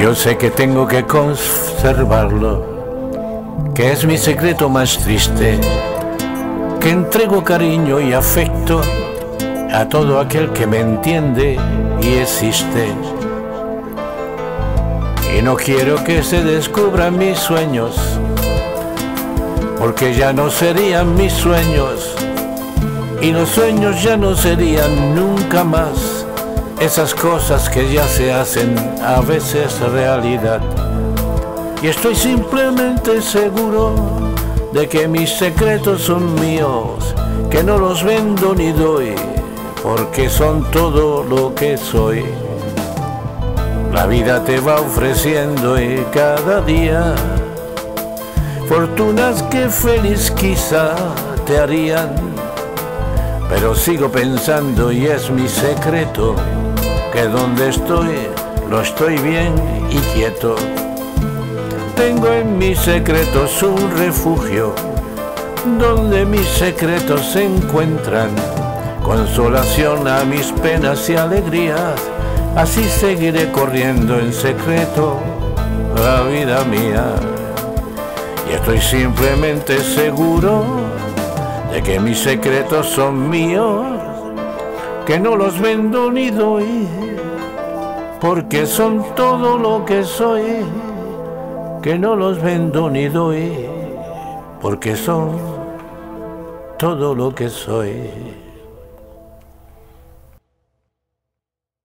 Yo sé que tengo que conservarlo, que es mi secreto más triste, que entrego cariño y afecto a todo aquel que me entiende y existe. Y no quiero que se descubran mis sueños, porque ya no serían mis sueños, y los sueños ya no serían nunca más esas cosas que ya se hacen a veces realidad. Y estoy simplemente seguro de que mis secretos son míos, que no los vendo ni doy, porque son todo lo que soy. La vida te va ofreciendo y cada día fortunas que feliz quizá te harían, pero sigo pensando y es mi secreto que donde estoy lo estoy bien y quieto. Tengo en mis secretos un refugio donde mis secretos se encuentran. Consolación a mis penas y alegrías, así seguiré corriendo en secreto la vida mía. Y estoy simplemente seguro de que mis secretos son míos que no los vendo ni doy, porque son todo lo que soy, que no los vendo ni doy, porque son todo lo que soy.